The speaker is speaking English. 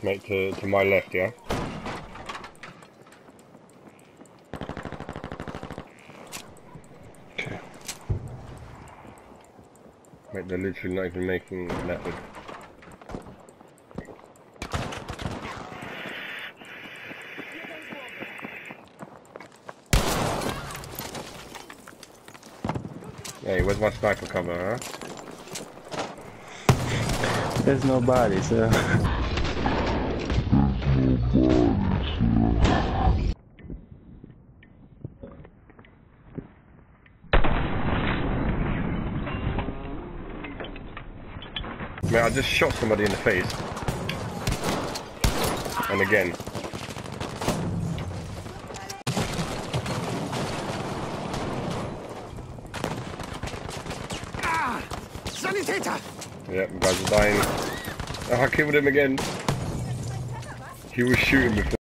Mate, to, to my left, yeah? Okay. Mate, they're literally not even making an effort. Hey, where's my sniper cover, huh? There's nobody, so. Mate, I just shot somebody in the face. And again. Sanitäter! Yep, guys are dying. Oh, I killed him again. He was shooting before.